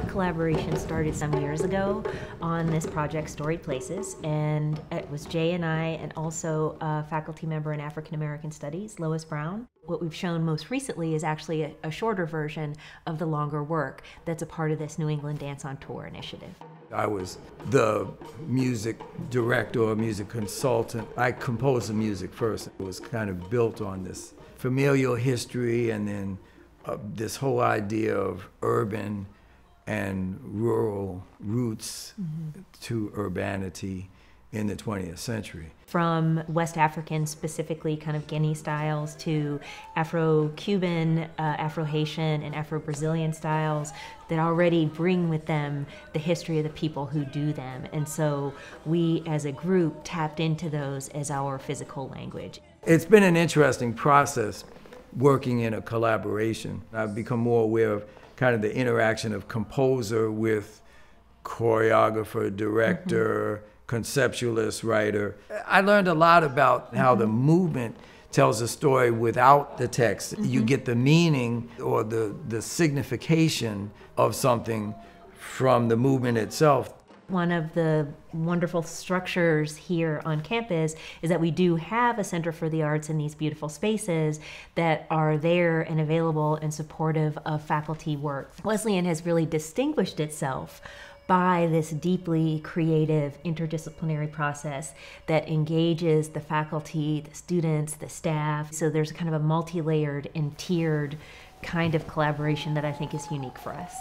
our collaboration started some years ago on this project, Storied Places, and it was Jay and I, and also a faculty member in African American Studies, Lois Brown. What we've shown most recently is actually a, a shorter version of the longer work that's a part of this New England Dance on Tour initiative. I was the music director or music consultant. I composed the music first. It was kind of built on this familial history and then uh, this whole idea of urban and rural roots mm-hmm. to urbanity in the 20th century. From West African, specifically kind of Guinea styles, to Afro Cuban, uh, Afro Haitian, and Afro Brazilian styles that already bring with them the history of the people who do them. And so we as a group tapped into those as our physical language. It's been an interesting process working in a collaboration. I've become more aware of kind of the interaction of composer with choreographer, director, mm-hmm. conceptualist, writer. I learned a lot about how mm-hmm. the movement tells a story without the text. Mm-hmm. You get the meaning or the, the signification of something from the movement itself one of the wonderful structures here on campus is that we do have a Center for the Arts in these beautiful spaces that are there and available and supportive of faculty work. Wesleyan has really distinguished itself by this deeply creative interdisciplinary process that engages the faculty, the students, the staff. So there's kind of a multi layered and tiered kind of collaboration that I think is unique for us.